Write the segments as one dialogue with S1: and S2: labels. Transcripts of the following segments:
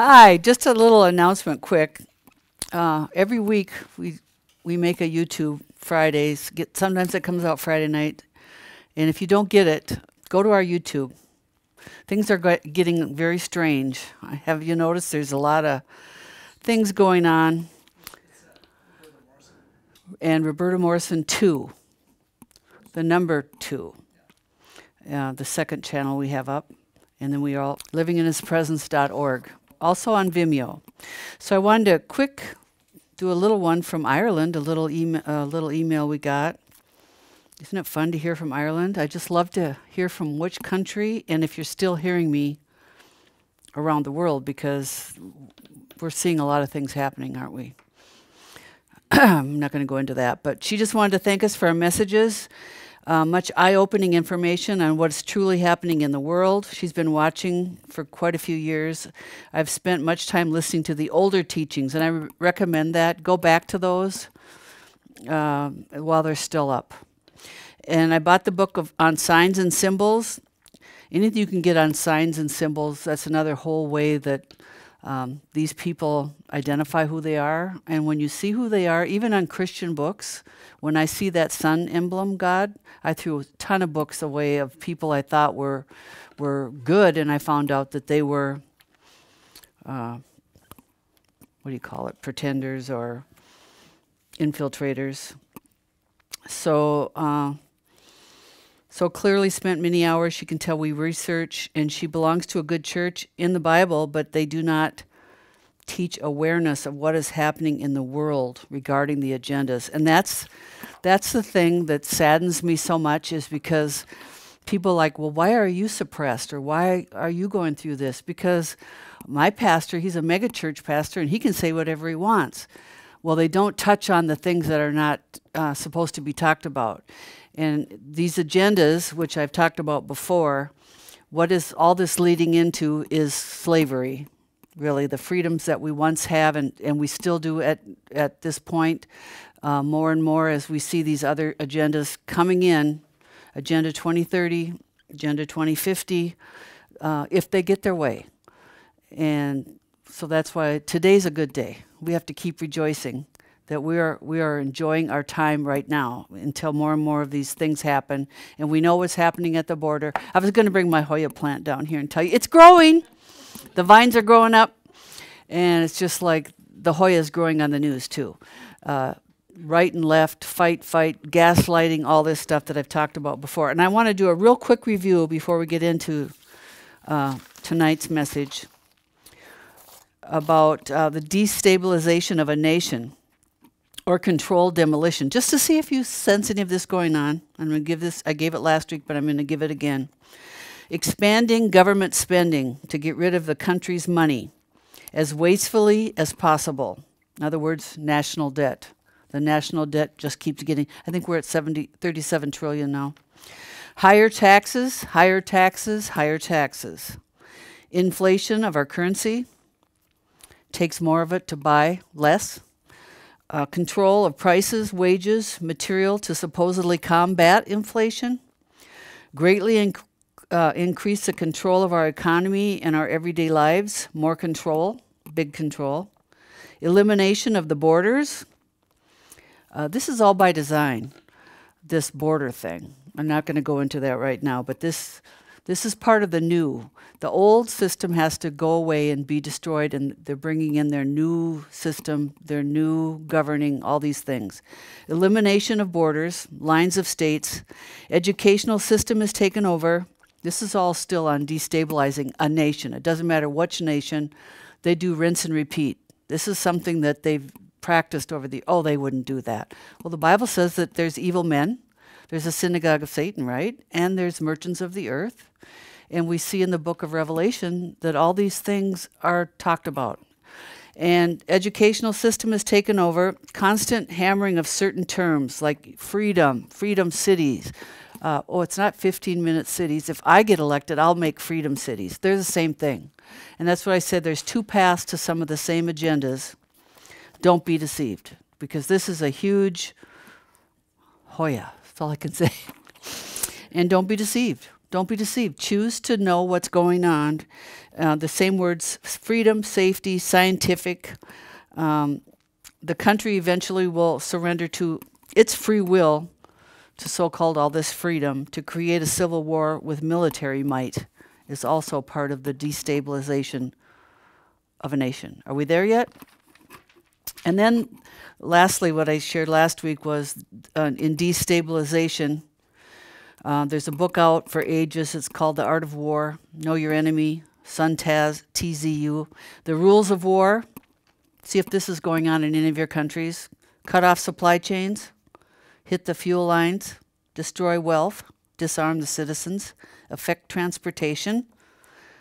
S1: Hi, just a little announcement quick. Uh, every week we we make a YouTube Fridays. Get sometimes it comes out Friday night, and if you don't get it, go to our YouTube. Things are getting very strange. Have you noticed? There's a lot of things going on. And Roberta Morrison two, the number two, uh, the second channel we have up, and then we are all livinginhispresence.org also on Vimeo. So I wanted to quick do a little one from Ireland, a little little email we got. Isn't it fun to hear from Ireland? I just love to hear from which country, and if you're still hearing me around the world, because we're seeing a lot of things happening, aren't we? I'm not going to go into that, but she just wanted to thank us for our messages uh, much eye opening information on what's truly happening in the world. She's been watching for quite a few years. I've spent much time listening to the older teachings, and I re- recommend that. Go back to those uh, while they're still up. And I bought the book of on signs and symbols. Anything you can get on signs and symbols, that's another whole way that um, these people identify who they are. And when you see who they are, even on Christian books, when I see that sun emblem, God, I threw a ton of books away of people I thought were were good, and I found out that they were uh, what do you call it, pretenders or infiltrators. So. Uh, so clearly spent many hours. She can tell we research, and she belongs to a good church in the Bible, but they do not teach awareness of what is happening in the world regarding the agendas. And that's that's the thing that saddens me so much is because people like, well, why are you suppressed or why are you going through this? Because my pastor, he's a megachurch pastor, and he can say whatever he wants. Well, they don't touch on the things that are not uh, supposed to be talked about. And these agendas, which I've talked about before, what is all this leading into is slavery really the freedoms that we once have and, and we still do at, at this point uh, more and more as we see these other agendas coming in. Agenda 2030 agenda 2050 uh, if they get their way. And so that's why today's a good day we have to keep rejoicing that we are we are enjoying our time right now until more and more of these things happen and we know what's happening at the border i was going to bring my hoya plant down here and tell you it's growing the vines are growing up, and it's just like the Hoya is growing on the news too. Uh, right and left, fight, fight, gaslighting, all this stuff that I've talked about before. And I want to do a real quick review before we get into uh, tonight's message about uh, the destabilization of a nation or controlled demolition, just to see if you sense any of this going on. I'm going to give this, I gave it last week, but I'm going to give it again expanding government spending to get rid of the country's money as wastefully as possible. In other words, national debt. The national debt just keeps getting, I think we're at 70, 37 trillion now. Higher taxes, higher taxes, higher taxes. Inflation of our currency takes more of it to buy less. Uh, control of prices, wages, material to supposedly combat inflation. Greatly inc- uh, increase the control of our economy and our everyday lives, more control, big control. Elimination of the borders. Uh, this is all by design, this border thing. I'm not going to go into that right now, but this, this is part of the new. The old system has to go away and be destroyed, and they're bringing in their new system, their new governing, all these things. Elimination of borders, lines of states, educational system is taken over, this is all still on destabilizing a nation. It doesn't matter which nation, they do rinse and repeat. This is something that they've practiced over the, oh, they wouldn't do that. Well, the Bible says that there's evil men, there's a synagogue of Satan, right? And there's merchants of the earth. And we see in the book of Revelation that all these things are talked about. And educational system is taken over, constant hammering of certain terms like freedom, freedom cities, uh, oh, it's not 15 minute cities. If I get elected, I'll make freedom cities. They're the same thing. And that's what I said. There's two paths to some of the same agendas. Don't be deceived because this is a huge Hoya. That's all I can say. and don't be deceived. Don't be deceived. Choose to know what's going on. Uh, the same words freedom, safety, scientific. Um, the country eventually will surrender to its free will to so called all this freedom to create a civil war with military might is also part of the destabilization of a nation. Are we there yet? And then, lastly, what I shared last week was uh, in destabilization. Uh, there's a book out for ages. It's called The Art of War Know Your Enemy, Sun Taz, TZU. The Rules of War. See if this is going on in any of your countries. Cut off supply chains, hit the fuel lines, destroy wealth, disarm the citizens, affect transportation,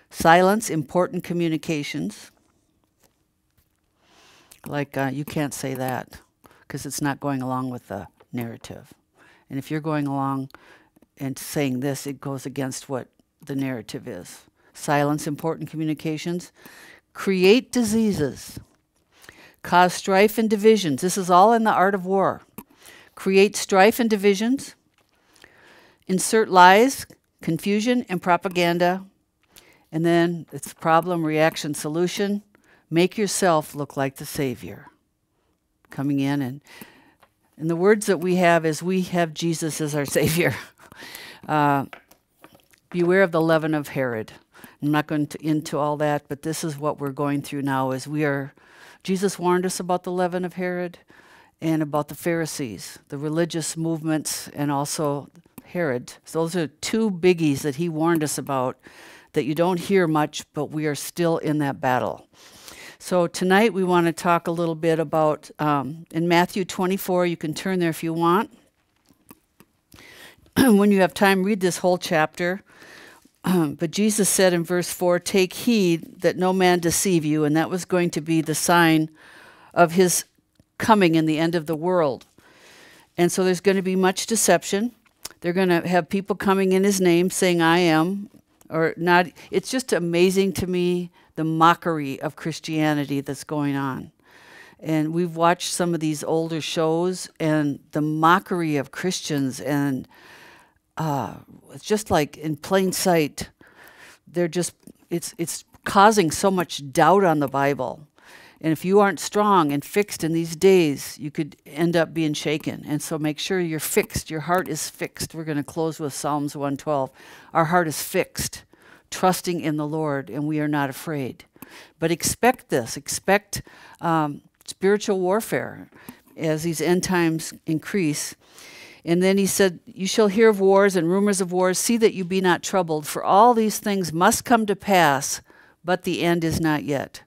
S1: silence important communications. Like, uh, you can't say that because it's not going along with the narrative. And if you're going along and saying this, it goes against what the narrative is. Silence important communications, create diseases, cause strife and divisions. This is all in the art of war. Create strife and divisions, insert lies, confusion, and propaganda. And then it's problem, reaction, solution. Make yourself look like the Savior. Coming in and and the words that we have is we have Jesus as our Savior. Uh, beware of the leaven of Herod. I'm not going to, into all that, but this is what we're going through now. Is we are, Jesus warned us about the leaven of Herod, and about the Pharisees, the religious movements, and also Herod. So those are two biggies that he warned us about that you don't hear much, but we are still in that battle. So tonight we want to talk a little bit about um, in Matthew 24. You can turn there if you want. when you have time, read this whole chapter. but Jesus said in verse 4 Take heed that no man deceive you, and that was going to be the sign of his coming in the end of the world. And so there's going to be much deception. They're going to have people coming in his name saying, I am, or not. It's just amazing to me the mockery of Christianity that's going on. And we've watched some of these older shows and the mockery of Christians, and uh, it's just like in plain sight. They're just, it's, it's causing so much doubt on the Bible. And if you aren't strong and fixed in these days, you could end up being shaken. And so make sure you're fixed. Your heart is fixed. We're going to close with Psalms 112. Our heart is fixed, trusting in the Lord, and we are not afraid. But expect this expect um, spiritual warfare as these end times increase. And then he said, You shall hear of wars and rumors of wars. See that you be not troubled, for all these things must come to pass, but the end is not yet.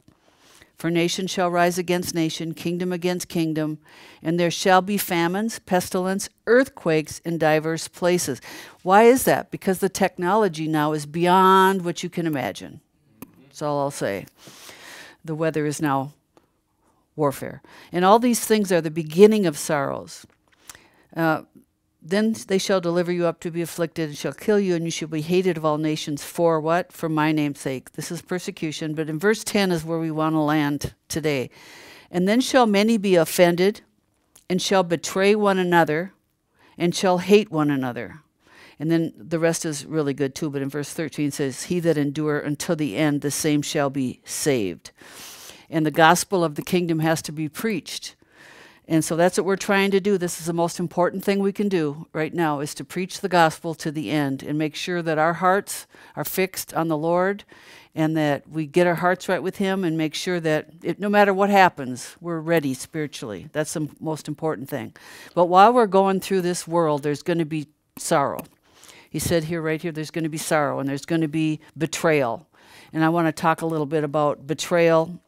S1: For nation shall rise against nation, kingdom against kingdom, and there shall be famines, pestilence, earthquakes in diverse places. Why is that? Because the technology now is beyond what you can imagine. That's all I'll say. The weather is now warfare. And all these things are the beginning of sorrows. Uh, then they shall deliver you up to be afflicted, and shall kill you, and you shall be hated of all nations for what? For my name's sake. This is persecution. But in verse 10 is where we want to land today. And then shall many be offended, and shall betray one another, and shall hate one another. And then the rest is really good too. But in verse 13 says, He that endure until the end, the same shall be saved. And the gospel of the kingdom has to be preached. And so that's what we're trying to do. This is the most important thing we can do right now is to preach the gospel to the end and make sure that our hearts are fixed on the Lord and that we get our hearts right with him and make sure that it, no matter what happens, we're ready spiritually. That's the most important thing. But while we're going through this world, there's going to be sorrow. He said here right here there's going to be sorrow and there's going to be betrayal. And I want to talk a little bit about betrayal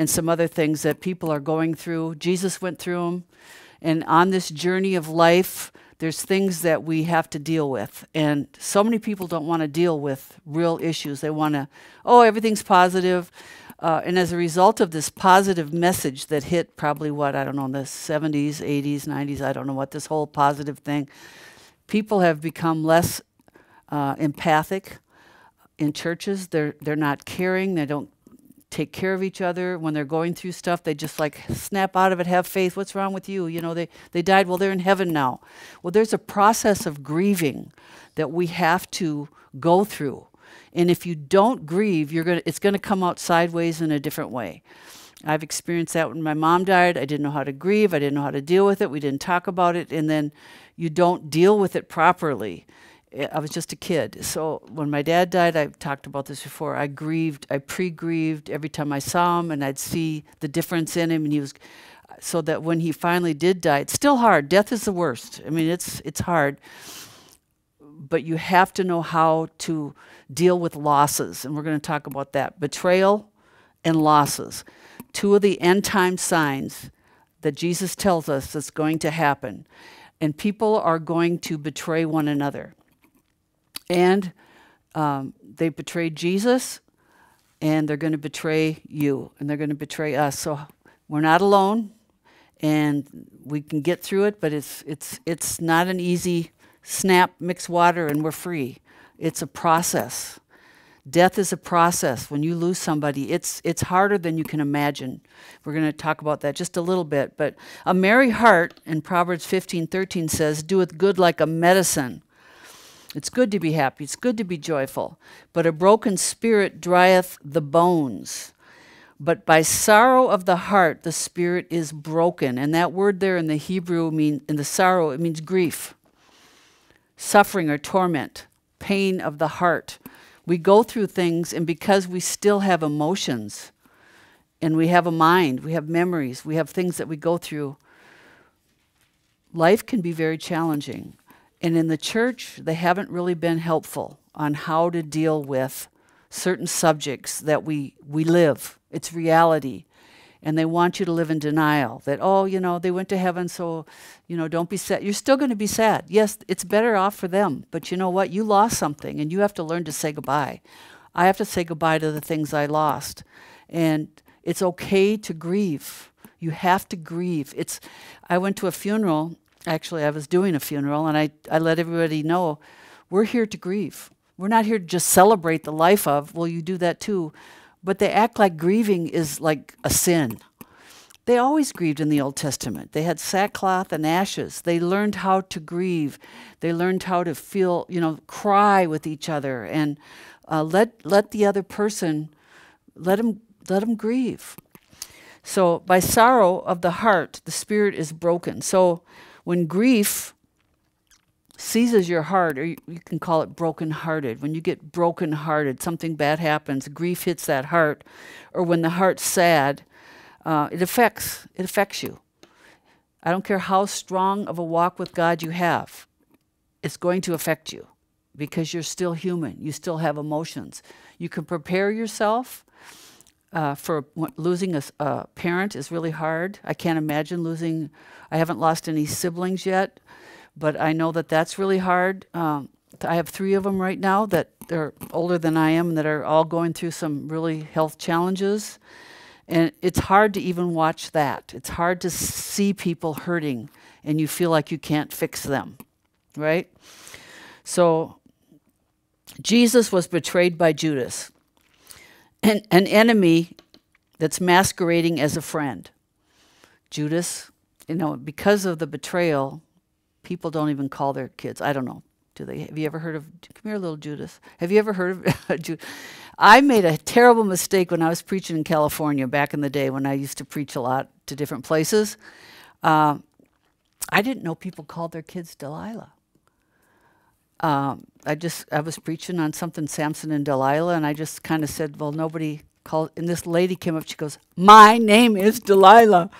S1: and some other things that people are going through. Jesus went through them. And on this journey of life, there's things that we have to deal with. And so many people don't want to deal with real issues. They want to, oh, everything's positive. Uh, and as a result of this positive message that hit probably what, I don't know, in the 70s, 80s, 90s, I don't know what, this whole positive thing, people have become less uh, empathic in churches. They're, they're not caring. They don't take care of each other when they're going through stuff. They just like snap out of it, have faith. What's wrong with you? You know, they, they died. Well, they're in heaven now. Well, there's a process of grieving that we have to go through. And if you don't grieve, you're gonna, it's going to come out sideways in a different way. I've experienced that when my mom died. I didn't know how to grieve. I didn't know how to deal with it. We didn't talk about it. And then you don't deal with it properly. I was just a kid. So when my dad died, I've talked about this before. I grieved, I pre grieved every time I saw him, and I'd see the difference in him. And he was, so that when he finally did die, it's still hard. Death is the worst. I mean, it's, it's hard. But you have to know how to deal with losses. And we're going to talk about that betrayal and losses. Two of the end time signs that Jesus tells us that's going to happen. And people are going to betray one another and um, they betrayed Jesus, and they're going to betray you, and they're going to betray us. So we're not alone, and we can get through it, but it's, it's, it's not an easy snap, mix water, and we're free. It's a process. Death is a process. When you lose somebody, it's, it's harder than you can imagine. We're going to talk about that just a little bit. But a merry heart, in Proverbs 15 13 says, doeth good like a medicine it's good to be happy, it's good to be joyful. But a broken spirit drieth the bones. But by sorrow of the heart, the spirit is broken. And that word there in the Hebrew, mean, in the sorrow, it means grief, suffering or torment, pain of the heart. We go through things, and because we still have emotions, and we have a mind, we have memories, we have things that we go through, life can be very challenging. And in the church, they haven't really been helpful on how to deal with certain subjects that we, we live. It's reality. And they want you to live in denial that, oh, you know, they went to heaven, so, you know, don't be sad. You're still going to be sad. Yes, it's better off for them. But you know what? You lost something, and you have to learn to say goodbye. I have to say goodbye to the things I lost. And it's okay to grieve. You have to grieve. It's I went to a funeral actually, I was doing a funeral and I, I let everybody know we're here to grieve. We're not here to just celebrate the life of, well, you do that too. But they act like grieving is like a sin. They always grieved in the Old Testament. They had sackcloth and ashes. They learned how to grieve. They learned how to feel, you know, cry with each other and uh, let let the other person, let them let them grieve. So by sorrow of the heart, the spirit is broken. So when grief seizes your heart, or you, you can call it broken-hearted, when you get broken-hearted, something bad happens, grief hits that heart, or when the heart's sad, uh, it affects it affects you. I don't care how strong of a walk with God you have, it's going to affect you because you're still human. You still have emotions. You can prepare yourself uh, for losing a, a, parent is really hard. I can't imagine losing. I haven't lost any siblings yet, but I know that that's really hard. Um, I have three of them right now that they're older than I am, that are all going through some really health challenges, and it's hard to even watch that. It's hard to see people hurting, and you feel like you can't fix them, right? So Jesus was betrayed by Judas an, an enemy that's masquerading as a friend. Judas, you know, because of the betrayal, people don't even call their kids. I don't know. Do they? Have you ever heard of? Come here, little Judas. Have you ever heard of? Judas? I made a terrible mistake when I was preaching in California back in the day when I used to preach a lot to different places. Uh, I didn't know people called their kids Delilah um, I just I was preaching on something Samson and Delilah, and I just kind of said, "Well, nobody called." And this lady came up. She goes, "My name is Delilah,"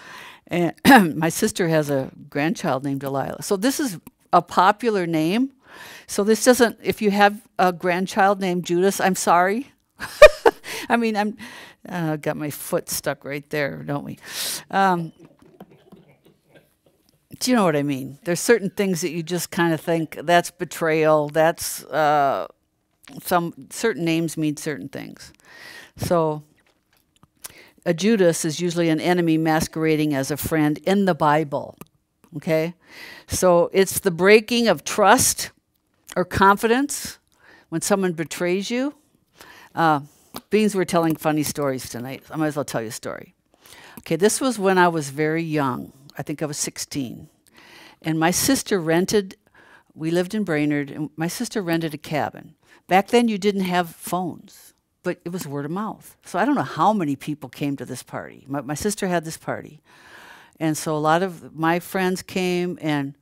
S1: and my sister has a grandchild named Delilah. So this is a popular name. So this doesn't. If you have a grandchild named Judas, I'm sorry. I mean, I'm uh, got my foot stuck right there, don't we? Um, do you know what I mean? There's certain things that you just kind of think that's betrayal. That's uh, some certain names mean certain things. So a Judas is usually an enemy masquerading as a friend in the Bible. Okay, so it's the breaking of trust or confidence when someone betrays you. Uh, beings were telling funny stories tonight. I might as well tell you a story. Okay, this was when I was very young. I think I was 16. And my sister rented, we lived in Brainerd, and my sister rented a cabin. Back then, you didn't have phones, but it was word of mouth. So I don't know how many people came to this party. My, my sister had this party. And so a lot of my friends came, and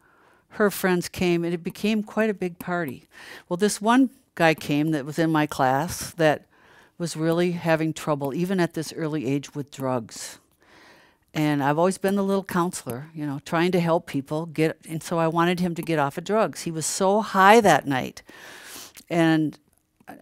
S1: her friends came, and it became quite a big party. Well, this one guy came that was in my class that was really having trouble, even at this early age, with drugs. And I've always been the little counselor, you know, trying to help people get. And so I wanted him to get off of drugs. He was so high that night. And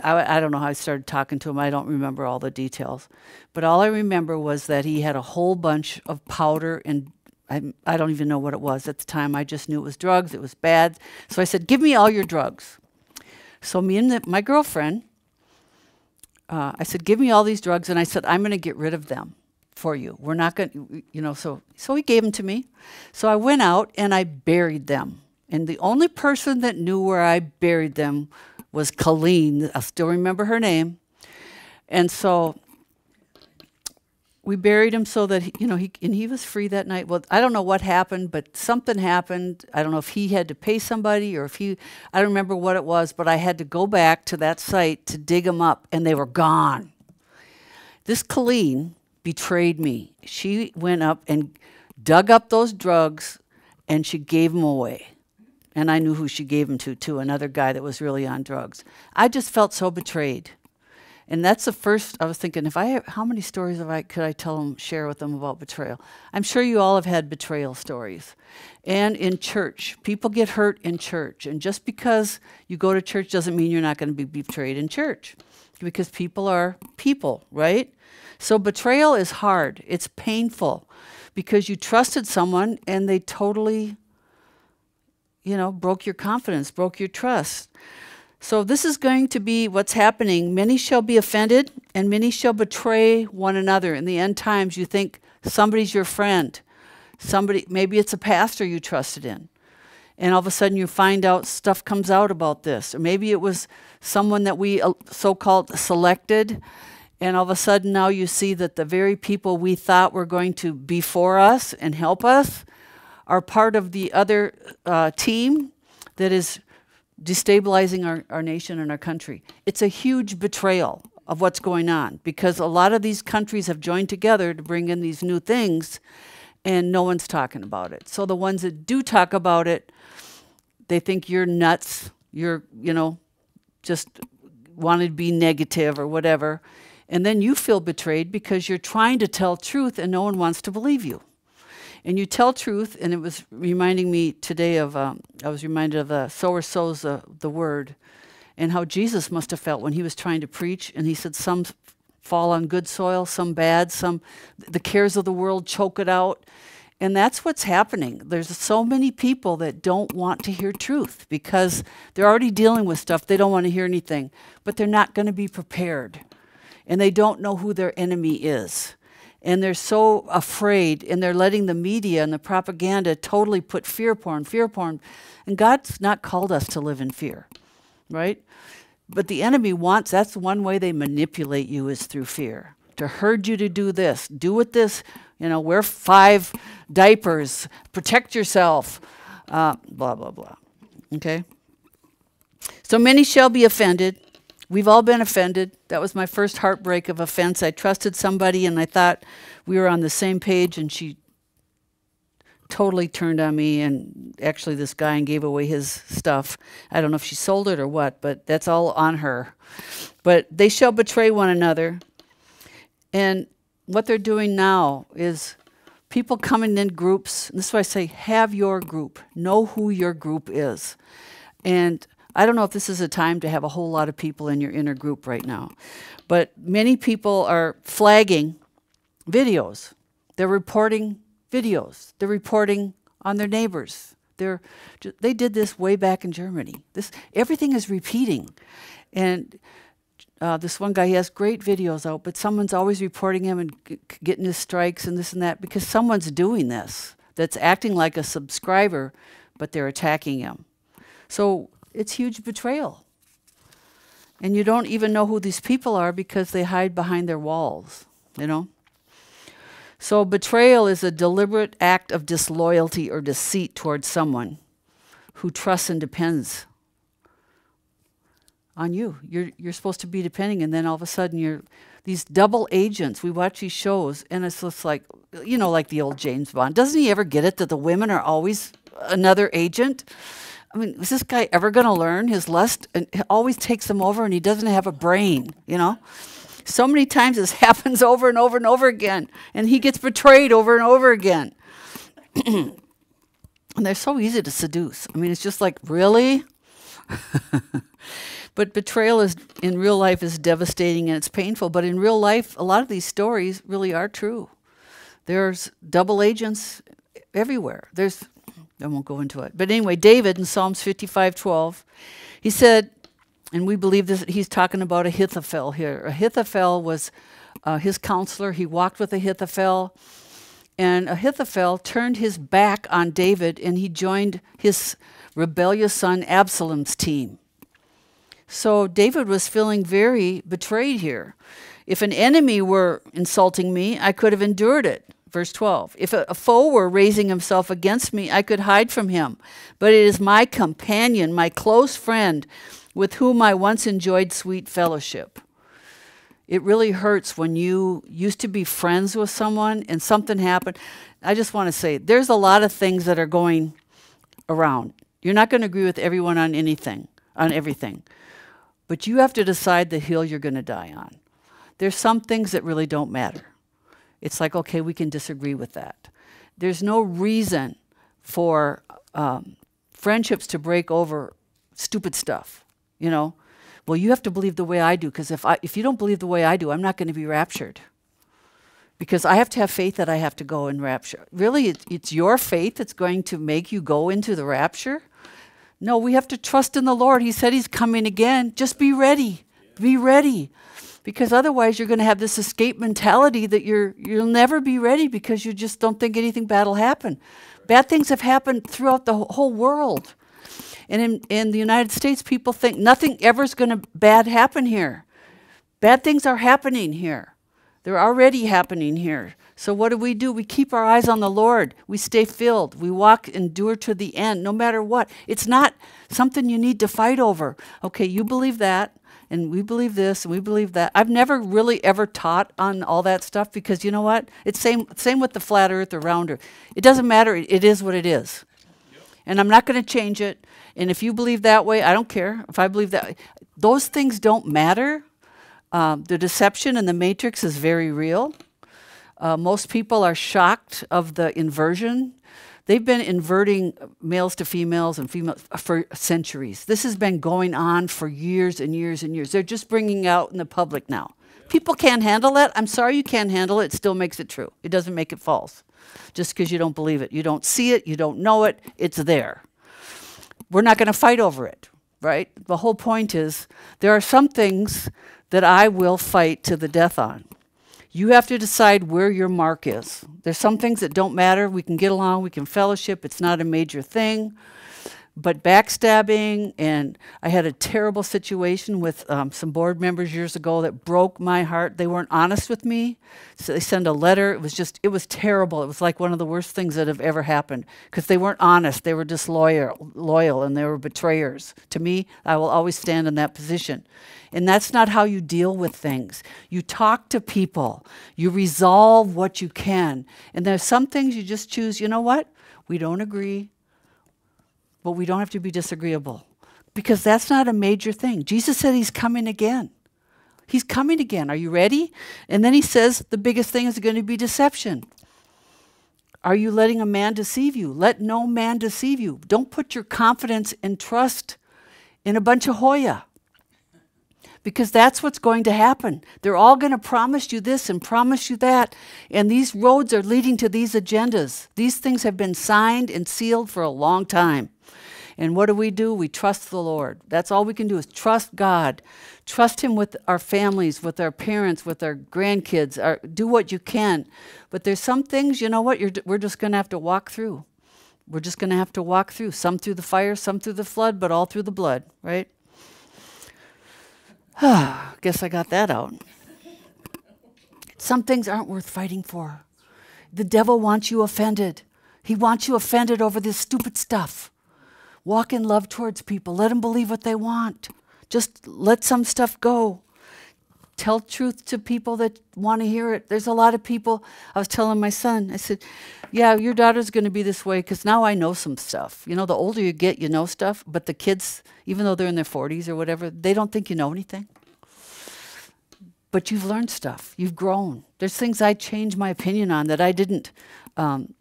S1: I, I don't know how I started talking to him. I don't remember all the details. But all I remember was that he had a whole bunch of powder and I, I don't even know what it was at the time. I just knew it was drugs. It was bad. So I said, Give me all your drugs. So me and the, my girlfriend, uh, I said, Give me all these drugs. And I said, I'm going to get rid of them for you. We're not going to, you know, so, so he gave them to me. So I went out and I buried them. And the only person that knew where I buried them was Colleen. I still remember her name. And so we buried him so that he, you know he and he was free that night. Well, I don't know what happened, but something happened. I don't know if he had to pay somebody or if he I don't remember what it was, but I had to go back to that site to dig them up and they were gone. This Colleen betrayed me. She went up and dug up those drugs and she gave them away. And I knew who she gave them to, too, another guy that was really on drugs. I just felt so betrayed. And that's the first I was thinking if I have, how many stories have I could I tell them share with them about betrayal? I'm sure you all have had betrayal stories. And in church, people get hurt in church. And just because you go to church doesn't mean you're not going to be betrayed in church. Because people are people, right? So betrayal is hard, it's painful because you trusted someone and they totally, you know, broke your confidence, broke your trust. So this is going to be what's happening. Many shall be offended and many shall betray one another. In the end times, you think somebody's your friend. Somebody, maybe it's a pastor you trusted in. And all of a sudden you find out stuff comes out about this. Or maybe it was someone that we uh, so called selected and all of a sudden now you see that the very people we thought were going to be for us and help us are part of the other uh, team that is destabilizing our, our nation and our country. It's a huge betrayal of what's going on because a lot of these countries have joined together to bring in these new things and no one's talking about it. So the ones that do talk about it, they think you're nuts. You're, you know, just wanted to be negative or whatever. And then you feel betrayed because you're trying to tell truth and no one wants to believe you. And you tell truth, and it was reminding me today of, um, I was reminded of uh, sower sows the, the word, and how Jesus must have felt when he was trying to preach. And he said, Some fall on good soil, some bad, some the cares of the world choke it out. And that's what's happening. There's so many people that don't want to hear truth because they're already dealing with stuff. They don't want to hear anything, but they're not going to be prepared and they don't know who their enemy is. And they're so afraid, and they're letting the media and the propaganda totally put fear porn, fear porn. And God's not called us to live in fear, right? But the enemy wants, that's one way they manipulate you is through fear. To herd you to do this, do with this, you know, wear five diapers, protect yourself, uh, blah, blah, blah. Okay? So many shall be offended. We've all been offended. That was my first heartbreak of offense. I trusted somebody and I thought we were on the same page, and she totally turned on me and actually this guy and gave away his stuff. I don't know if she sold it or what, but that's all on her. But they shall betray one another. And what they're doing now is people coming in groups. this is why I say have your group. Know who your group is. And I don't know if this is a time to have a whole lot of people in your inner group right now, but many people are flagging videos. They're reporting videos. They're reporting on their neighbors. They're, they did this way back in Germany. This everything is repeating, and uh, this one guy he has great videos out, but someone's always reporting him and getting his strikes and this and that because someone's doing this. That's acting like a subscriber, but they're attacking him. So it's huge betrayal. And you don't even know who these people are because they hide behind their walls, you know? So betrayal is a deliberate act of disloyalty or deceit towards someone who trusts and depends on you. You're you're supposed to be depending, and then all of a sudden you're these double agents. We watch these shows, and it's just like you know, like the old James Bond. Doesn't he ever get it that the women are always another agent? I mean, is this guy ever going to learn his lust? And always takes him over, and he doesn't have a brain. You know, so many times this happens over and over and over again, and he gets betrayed over and over again. and they're so easy to seduce. I mean, it's just like really. But betrayal is in real life is devastating and it's painful. But in real life, a lot of these stories really are true. There's double agents everywhere. There's I won't go into it. But anyway, David in Psalms 55:12, he said, and we believe this. He's talking about Ahithophel here. Ahithophel was uh, his counselor. He walked with Ahithophel, and Ahithophel turned his back on David, and he joined his rebellious son Absalom's team. So David was feeling very betrayed here. If an enemy were insulting me, I could have endured it. Verse 12. If a, a, foe were raising himself against me, I could hide from him. But it is my companion, my close friend, with whom I once enjoyed sweet fellowship. It really hurts when you used to be friends with someone and something happened. I just want to say there's a lot of things that are going around. You're not going to agree with everyone on anything, on everything. But you have to decide the hill you're going to die on. There's some things that really don't matter. It's like, okay, we can disagree with that. There's no reason for um, friendships to break over stupid stuff, you know? Well, you have to believe the way I do, because if, I, if you don't believe the way I do, I'm not going to be raptured. Because I have to have faith that I have to go in rapture. Really, it, it's your faith that's going to make you go into the rapture? No, we have to trust in the Lord. He said He's coming again. Just be ready. Be ready. Because otherwise you're going to have this escape mentality that you're you'll never be ready because you just don't think anything bad will happen. Bad things have happened throughout the whole world. And in, in the United States, people think nothing ever is going to bad happen here. Bad things are happening here. They're already happening here. So what do we do? We keep our eyes on the Lord. We stay filled. We walk, endure to the end, no matter what. It's not something you need to fight over. Okay, you believe that, and we believe this, and we believe that. I've never really ever taught on all that stuff because you know what? It's same same with the flat Earth or rounder. It doesn't matter. It is what it is, and I'm not going to change it. And if you believe that way, I don't care. If I believe that, those things don't matter. Um, the deception and the matrix is very real. Uh, most people are shocked of the inversion. They've been inverting males to females and females for centuries. This has been going on for years and years and years. They're just bringing out in the public now. People can't handle that. I'm sorry you can't handle it. It still makes it true. It doesn't make it false. Just because you don't believe it. You don't see it. You don't know it. It's there. We're not going to fight over it, right? The whole point is there are some things that I will fight to the death on. You have to decide where your mark is. There's some things that don't matter. We can get along, we can fellowship, it's not a major thing. But backstabbing, and I had a terrible situation with um, some board members years ago that broke my heart. They weren't honest with me. So they sent a letter. It was just, it was terrible. It was like one of the worst things that have ever happened because they weren't honest. They were disloyal, loyal, and they were betrayers. To me, I will always stand in that position. And that's not how you deal with things. You talk to people, you resolve what you can. And there's some things you just choose, you know what? We don't agree, but we don't have to be disagreeable because that's not a major thing. Jesus said he's coming again. He's coming again. Are you ready? And then he says the biggest thing is going to be deception. Are you letting a man deceive you? Let no man deceive you. Don't put your confidence and trust in a bunch of Hoya because that's what's going to happen. They're all going to promise you this and promise you that. And these roads are leading to these agendas. These things have been signed and sealed for a long time. And what do we do? We trust the Lord. That's all we can do is trust God. Trust Him with our families, with our parents, with our grandkids. Our, do what you can. But there's some things, you know what, You're, we're just going to have to walk through. We're just going to have to walk through. Some through the fire, some through the flood, but all through the blood, right? Guess I got that out. Some things aren't worth fighting for. The devil wants you offended. He wants you offended over this stupid stuff. Walk in love towards people. Let them believe what they want. Just let some stuff go. Tell truth to people that want to hear it. There's a lot of people. I was telling my son, I said, Yeah, your daughter's going to be this way because now I know some stuff. You know, the older you get, you know stuff. But the kids, even though they're in their 40s or whatever, they don't think you know anything. But you've learned stuff. You've grown. There's things I changed my opinion on that I didn't um,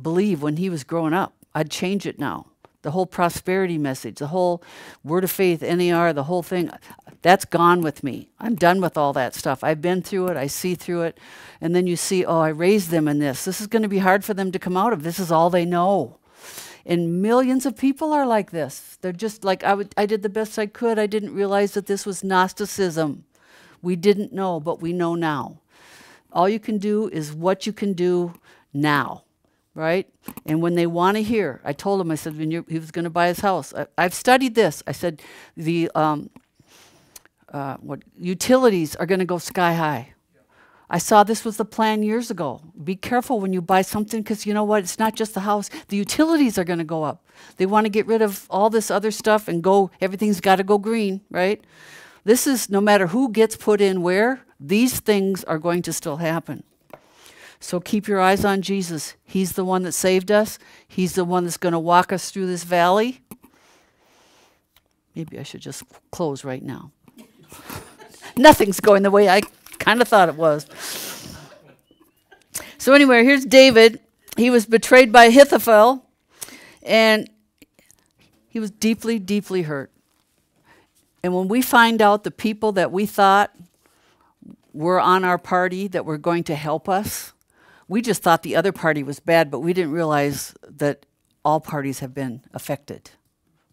S1: believe when he was growing up. I'd change it now the whole prosperity message, the whole word of faith, NAR, the whole thing, that's gone with me. I'm done with all that stuff. I've been through it, I see through it. And then you see, oh, I raised them in this. This is going to be hard for them to come out of. This is all they know. And millions of people are like this. They're just like, I, would, I did the best I could. I didn't realize that this was Gnosticism. We didn't know, but we know now. All you can do is what you can do now right? And when they want to hear, I told him, I said, when you he was going to buy his house, I, have studied this. I said, the um, uh, what utilities are going to go sky high. I saw this was the plan years ago. Be careful when you buy something because you know what? It's not just the house. The utilities are going to go up. They want to get rid of all this other stuff and go, everything's got to go green, right? This is no matter who gets put in where, these things are going to still happen. So keep your eyes on Jesus. He's the one that saved us, He's the one that's going to walk us through this valley. Maybe I should just close right now. Nothing's going the way I kind of thought it was. So, anyway, here's David. He was betrayed by Ahithophel, and he was deeply, deeply hurt. And when we find out the people that we thought were on our party that were going to help us, we just thought the other party was bad, but we didn't realize that all parties have been affected,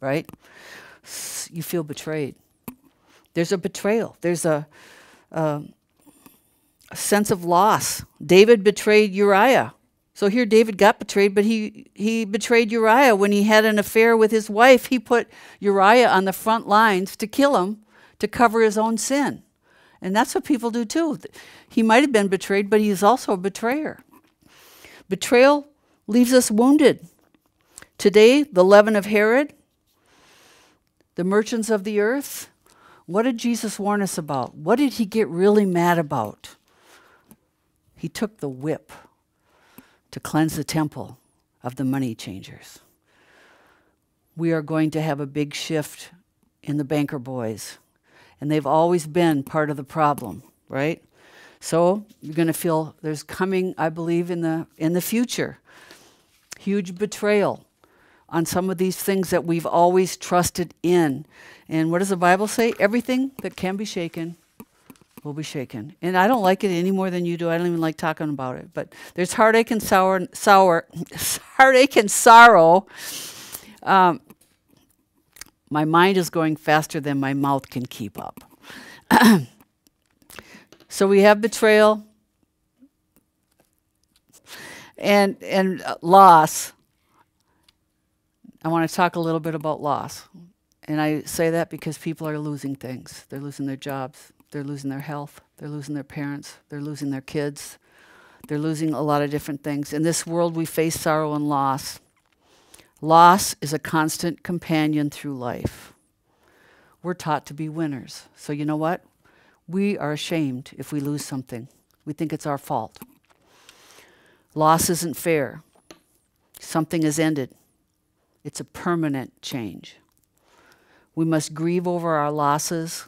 S1: right? You feel betrayed. There's a betrayal. There's a, a, a sense of loss. David betrayed Uriah. So here David got betrayed, but he, he betrayed Uriah when he had an affair with his wife. He put Uriah on the front lines to kill him to cover his own sin. And that's what people do too. He might have been betrayed, but he's also a betrayer. Betrayal leaves us wounded. Today, the leaven of Herod, the merchants of the earth, what did Jesus warn us about? What did he get really mad about? He took the whip to cleanse the temple of the money changers. We are going to have a big shift in the banker boys, and they've always been part of the problem, right? So you're going to feel there's coming, I believe, in the in the future, huge betrayal on some of these things that we've always trusted in. And what does the Bible say? Everything that can be shaken will be shaken. And I don't like it any more than you do. I don't even like talking about it. But there's heartache and sour, sour heartache and sorrow. Um, my mind is going faster than my mouth can keep up. So we have betrayal and and uh, loss. I want to talk a little bit about loss. And I say that because people are losing things. They're losing their jobs, they're losing their health, they're losing their parents, they're losing their kids. They're losing a lot of different things. In this world, we face sorrow and loss. Loss is a constant companion through life. We're taught to be winners. So, you know what? we are ashamed if we lose something. We think it's our fault. Loss isn't fair. Something has ended. It's a permanent change. We must grieve over our losses,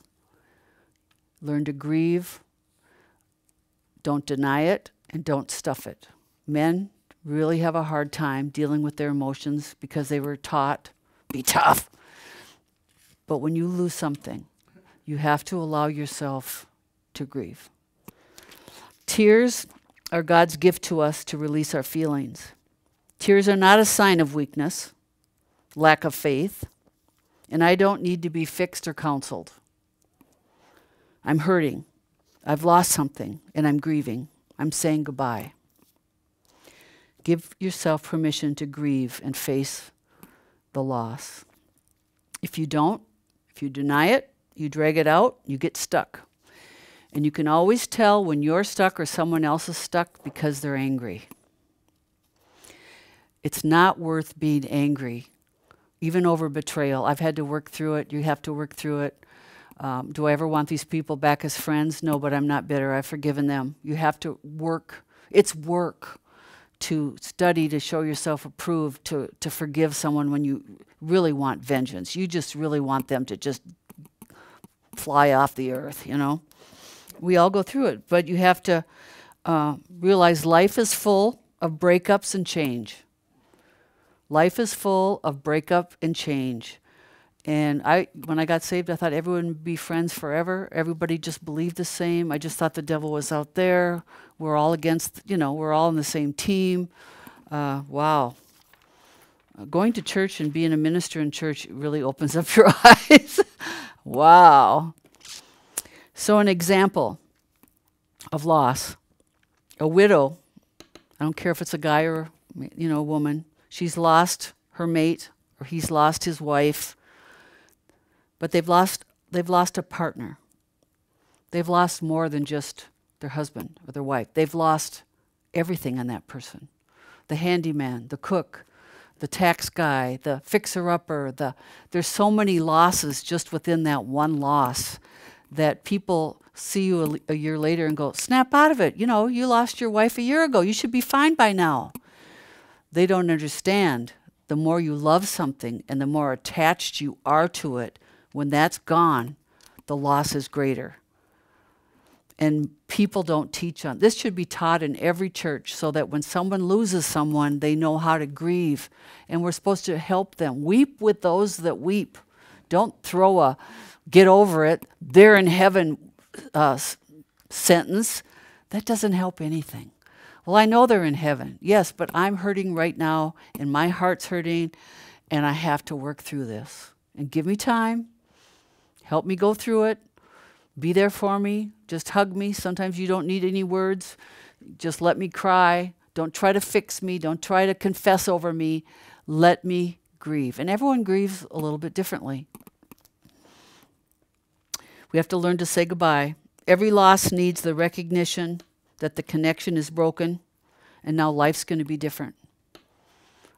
S1: learn to grieve, don't deny it, and don't stuff it. Men really have a hard time dealing with their emotions because they were taught be tough. But when you lose something, you have to allow yourself to grieve. Tears are God's gift to us to release our feelings. Tears are not a sign of weakness, lack of faith, and I don't need to be fixed or counseled. I'm hurting. I've lost something, and I'm grieving. I'm saying goodbye. Give yourself permission to grieve and face the loss. If you don't, if you deny it, You drag it out, you get stuck. And you can always tell when you're stuck or someone else is stuck because they're angry. It's not worth being angry, even over betrayal. I've had to work through it. You have to work through it. Um, do I ever want these people back as friends? No, but I'm not bitter. I've forgiven them. You have to work. It's work to study to show yourself approved, to, to forgive someone when you really want vengeance. You just really want them to just fly off the earth, you know? We all go through it, but you have to uh, realize life is full of breakups and change. Life is full of breakup and change. And I, when I got saved, I thought everyone would be friends forever. Everybody just believed the same. I just thought the devil was out there. We're all against, you know, we're all on the same team. Uh, wow. Going to church and being a minister in church really opens up your eyes. wow. So, an example of loss a widow, I don't care if it's a guy or, you know, a woman, she's lost her mate or he's lost his wife but they've lost, they've lost a partner. They've lost more than just their husband or their wife. They've lost everything on that person the handyman, the cook, the tax guy, the fixer upper. The, there's so many losses just within that one loss that people see you a, a year later and go, snap out of it. You know, you lost your wife a year ago. You should be fine by now. They don't understand. The more you love something and the more attached you are to it, when that's gone, the loss is greater. And people don't teach on this should be taught in every church so that when someone loses someone, they know how to grieve. And we're supposed to help them. Weep with those that weep. Don't throw a get over it, they're in heaven uh, sentence. That doesn't help anything. Well, I know they're in heaven. Yes, but I'm hurting right now, and my heart's hurting, and I have to work through this. And give me time, Help me go through it. Be there for me. Just hug me. Sometimes you don't need any words. Just let me cry. Don't try to fix me. Don't try to confess over me. Let me grieve. And everyone grieves a little bit differently. We have to learn to say goodbye. Every loss needs the recognition that the connection is broken and now life's going to be different.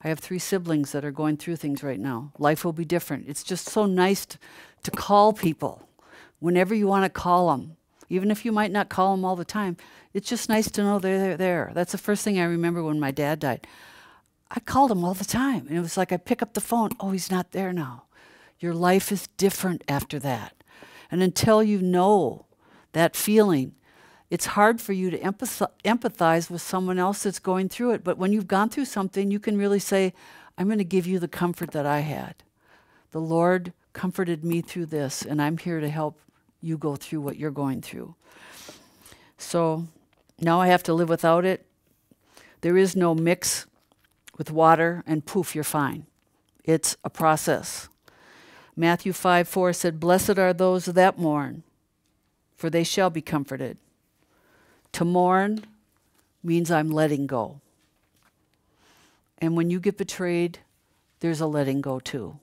S1: I have three siblings that are going through things right now. Life will be different. It's just so nice to, to call people whenever you want to call them, even if you might not call them all the time. It's just nice to know they're, they're there. That's the first thing I remember when my dad died. I called him all the time. And it was like I pick up the phone. Oh, he's not there now. Your life is different after that. And until you know that feeling, it's hard for you to empathize with someone else that's going through it. But when you've gone through something, you can really say, I'm going to give you the comfort that I had. The Lord comforted me through this, and I'm here to help you go through what you're going through. So now I have to live without it. There is no mix with water, and poof, you're fine. It's a process. Matthew 5 4 said, Blessed are those that mourn, for they shall be comforted. To mourn means I'm letting go. And when you get betrayed, there's a letting go too.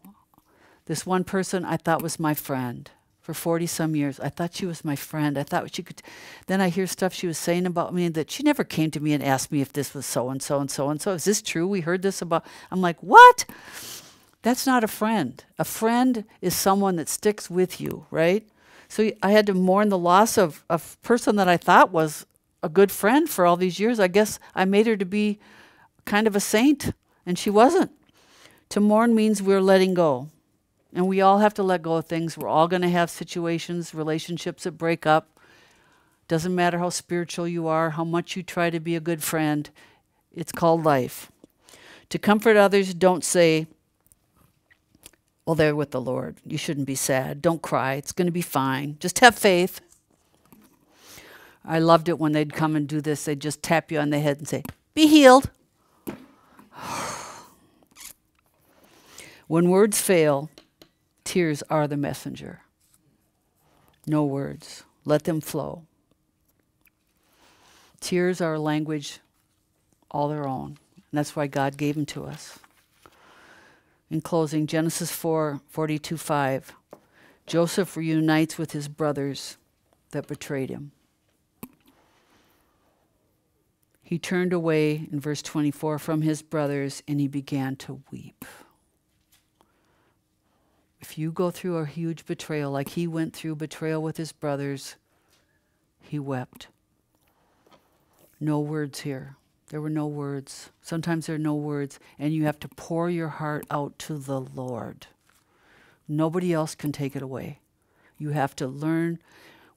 S1: This one person I thought was my friend for 40 some years. I thought she was my friend. I thought she could. Then I hear stuff she was saying about me that she never came to me and asked me if this was so and so and so and so. Is this true? We heard this about. I'm like, what? That's not a friend. A friend is someone that sticks with you, right? So I had to mourn the loss of a person that I thought was a good friend for all these years. I guess I made her to be kind of a saint, and she wasn't. To mourn means we're letting go. And we all have to let go of things. We're all going to have situations, relationships that break up. Doesn't matter how spiritual you are, how much you try to be a good friend. It's called life. To comfort others, don't say, well, they're with the Lord. You shouldn't be sad. Don't cry. It's going to be fine. Just have faith. I loved it when they'd come and do this. They'd just tap you on the head and say, Be healed. when words fail, tears are the messenger. No words. Let them flow. Tears are a language all their own. And that's why God gave them to us. In closing, Genesis 4 42 5. Joseph reunites with his brothers that betrayed him. He turned away in verse 24 from his brothers and he began to weep. If you go through a huge betrayal like he went through betrayal with his brothers, he wept. No words here. There were no words. Sometimes there are no words, and you have to pour your heart out to the Lord. Nobody else can take it away. You have to learn.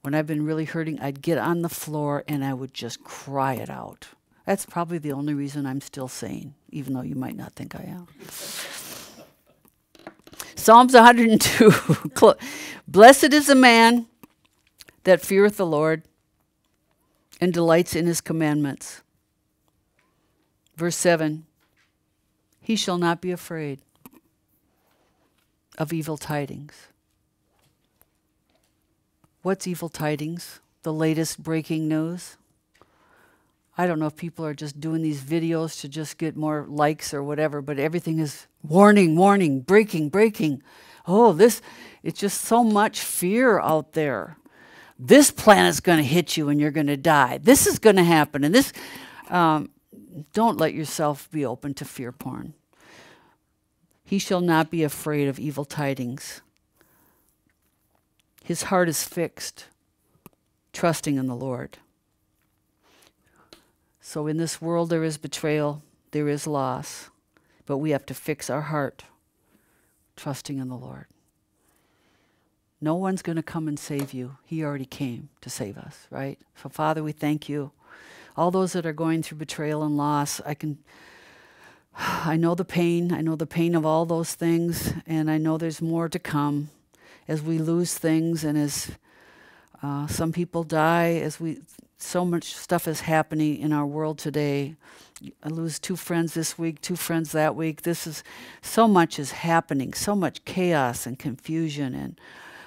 S1: When I've been really hurting, I'd get on the floor and I would just cry it out. That's probably the only reason I'm still sane, even though you might not think I am. Psalms 102 Blessed is the man that feareth the Lord and delights in his commandments. Verse 7 He shall not be afraid of evil tidings. What's evil tidings? The latest breaking news? I don't know if people are just doing these videos to just get more likes or whatever, but everything is warning, warning, breaking, breaking. Oh, this, it's just so much fear out there. This planet's going to hit you and you're going to die. This is going to happen. And this, um, don't let yourself be open to fear porn. He shall not be afraid of evil tidings. His heart is fixed, trusting in the Lord. So in this world, there is betrayal, there is loss, but we have to fix our heart, trusting in the Lord. No one's going to come and save you. He already came to save us, right? So, Father, we thank you. All those that are going through betrayal and loss, I can. I know the pain. I know the pain of all those things, and I know there's more to come as we lose things and as uh, some people die, as we so much stuff is happening in our world today. I lose two friends this week, two friends that week. This is so much is happening, so much chaos and confusion and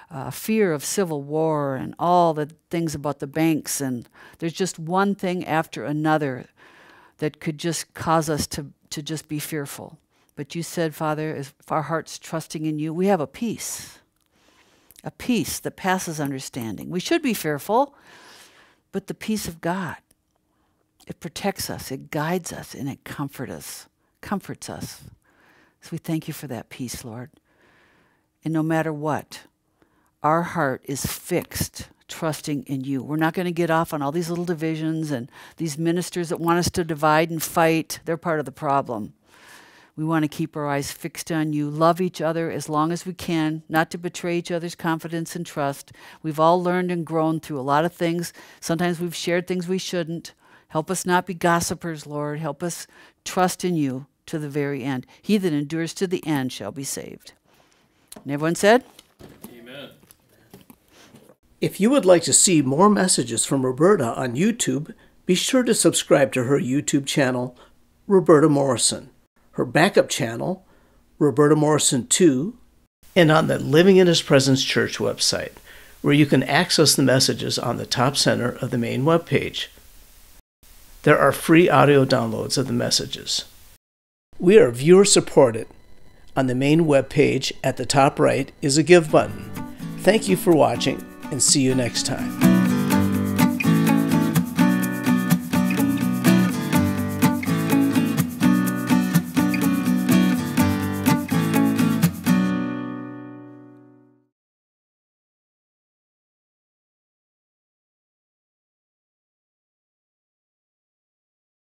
S1: uh, fear of civil war and all the things about the banks. And there's just one thing after another that could just cause us to, to just be fearful. But you said, Father, if our heart's trusting in you, we have a peace, a peace that passes understanding. We should be fearful but the peace of God. It protects us, it guides us, and it comforts us. Comforts us. So we thank you for that peace, Lord. And no matter what, our heart is fixed, trusting in you. We're not going to get off on all these little divisions and these ministers that want us to divide and fight. They're part of the problem. We want to keep our eyes fixed on you, love each other as long as we can, not to betray each other's confidence and trust. We've all learned and grown through a lot of things. Sometimes we've shared things we shouldn't. Help us not be gossipers, Lord. Help us trust in you to the very end. He that endures to the end shall be saved. And everyone said? Amen.
S2: If you would like to see more messages from Roberta on YouTube, be sure to subscribe to her YouTube channel, Roberta Morrison her backup channel, Roberta Morrison 2, and on the Living in His Presence Church website, where you can access the messages on the top center of the main web page. There are free audio downloads of the messages. We are viewer supported. On the main web page at the top right is a Give button. Thank you for watching and see you next time.